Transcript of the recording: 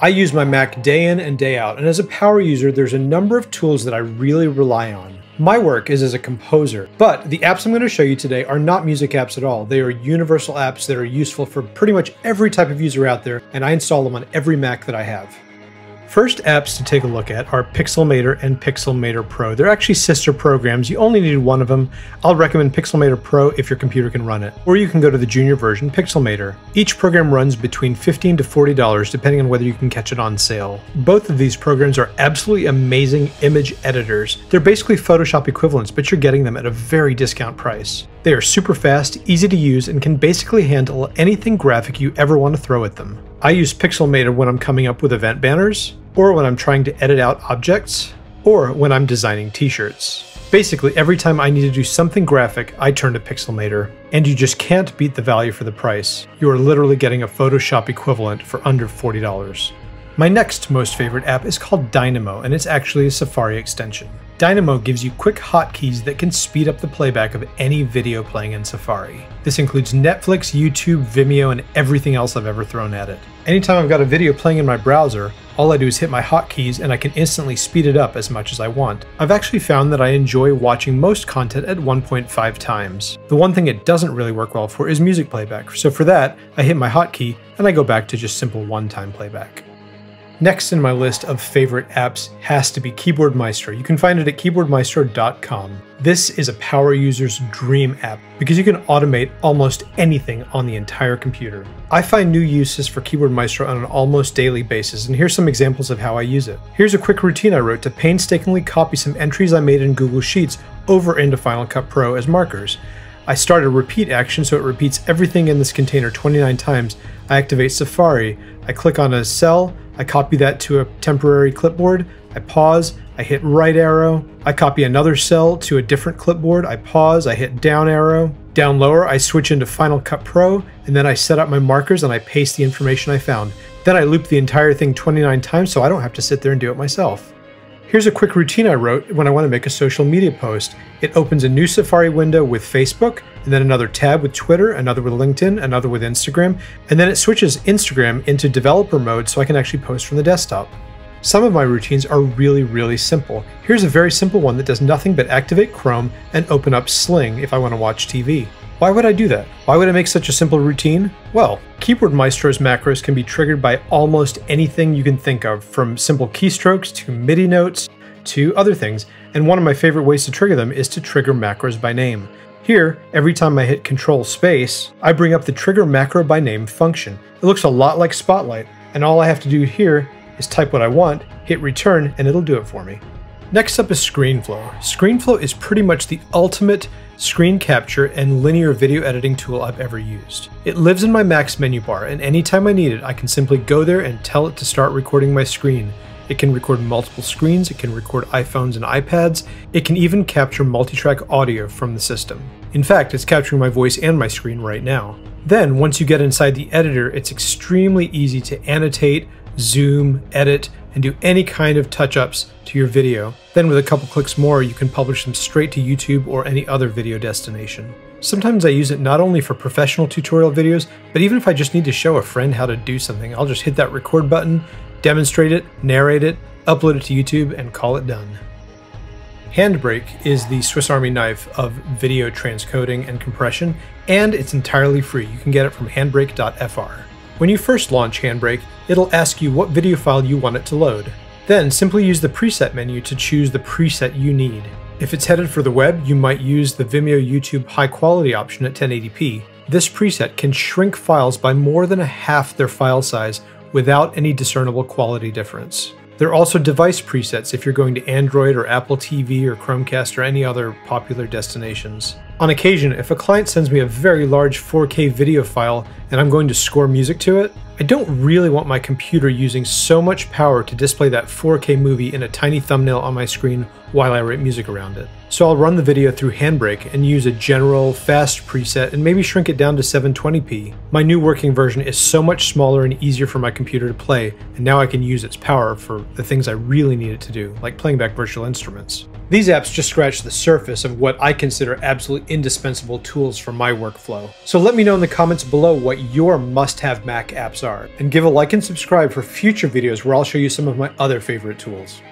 I use my Mac day in and day out, and as a power user, there's a number of tools that I really rely on. My work is as a composer, but the apps I'm going to show you today are not music apps at all. They are universal apps that are useful for pretty much every type of user out there, and I install them on every Mac that I have. First apps to take a look at are Pixelmator and Pixelmator Pro. They're actually sister programs. You only need one of them. I'll recommend Pixelmator Pro if your computer can run it. Or you can go to the junior version, Pixelmator. Each program runs between 15 to $40 depending on whether you can catch it on sale. Both of these programs are absolutely amazing image editors. They're basically Photoshop equivalents, but you're getting them at a very discount price. They are super fast, easy to use, and can basically handle anything graphic you ever want to throw at them. I use Pixelmator when I'm coming up with event banners, or when I'm trying to edit out objects, or when I'm designing t-shirts. Basically, every time I need to do something graphic, I turn to Pixelmator, and you just can't beat the value for the price. You are literally getting a Photoshop equivalent for under $40. My next most favorite app is called Dynamo, and it's actually a Safari extension. Dynamo gives you quick hotkeys that can speed up the playback of any video playing in Safari. This includes Netflix, YouTube, Vimeo, and everything else I've ever thrown at it. Anytime I've got a video playing in my browser, all I do is hit my hotkeys and I can instantly speed it up as much as I want. I've actually found that I enjoy watching most content at 1.5 times. The one thing it doesn't really work well for is music playback, so for that, I hit my hotkey and I go back to just simple one-time playback. Next in my list of favorite apps has to be Keyboard Maestro. You can find it at keyboardmaestro.com. This is a power user's dream app because you can automate almost anything on the entire computer. I find new uses for Keyboard Maestro on an almost daily basis, and here's some examples of how I use it. Here's a quick routine I wrote to painstakingly copy some entries I made in Google Sheets over into Final Cut Pro as markers. I start a repeat action so it repeats everything in this container 29 times. I activate Safari, I click on a cell, I copy that to a temporary clipboard, I pause, I hit right arrow, I copy another cell to a different clipboard, I pause, I hit down arrow, down lower I switch into Final Cut Pro, and then I set up my markers and I paste the information I found. Then I loop the entire thing 29 times so I don't have to sit there and do it myself. Here's a quick routine I wrote when I want to make a social media post. It opens a new Safari window with Facebook, and then another tab with Twitter, another with LinkedIn, another with Instagram, and then it switches Instagram into developer mode so I can actually post from the desktop. Some of my routines are really, really simple. Here's a very simple one that does nothing but activate Chrome and open up Sling if I want to watch TV. Why would I do that? Why would I make such a simple routine? Well, Keyboard Maestro's macros can be triggered by almost anything you can think of, from simple keystrokes to MIDI notes to other things, and one of my favorite ways to trigger them is to trigger macros by name. Here, every time I hit Control Space, I bring up the Trigger Macro by Name function. It looks a lot like Spotlight, and all I have to do here is type what I want, hit Return, and it'll do it for me. Next up is ScreenFlow. ScreenFlow is pretty much the ultimate screen capture and linear video editing tool I've ever used. It lives in my Mac's menu bar, and anytime I need it, I can simply go there and tell it to start recording my screen. It can record multiple screens, it can record iPhones and iPads, it can even capture multi-track audio from the system. In fact, it's capturing my voice and my screen right now. Then, once you get inside the editor, it's extremely easy to annotate, zoom, edit, and do any kind of touch-ups to your video. Then with a couple clicks more, you can publish them straight to YouTube or any other video destination. Sometimes I use it not only for professional tutorial videos, but even if I just need to show a friend how to do something, I'll just hit that record button, demonstrate it, narrate it, upload it to YouTube, and call it done. Handbrake is the Swiss Army knife of video transcoding and compression, and it's entirely free. You can get it from handbrake.fr. When you first launch Handbrake, it'll ask you what video file you want it to load. Then simply use the preset menu to choose the preset you need. If it's headed for the web, you might use the Vimeo YouTube high quality option at 1080p. This preset can shrink files by more than a half their file size without any discernible quality difference. There are also device presets if you're going to Android or Apple TV or Chromecast or any other popular destinations. On occasion, if a client sends me a very large 4K video file and I'm going to score music to it, I don't really want my computer using so much power to display that 4K movie in a tiny thumbnail on my screen while I write music around it. So I'll run the video through Handbrake and use a general fast preset and maybe shrink it down to 720p. My new working version is so much smaller and easier for my computer to play, and now I can use its power for the things I really need it to do, like playing back virtual instruments. These apps just scratch the surface of what I consider absolutely indispensable tools for my workflow. So let me know in the comments below what your must-have Mac apps are, and give a like and subscribe for future videos where I'll show you some of my other favorite tools.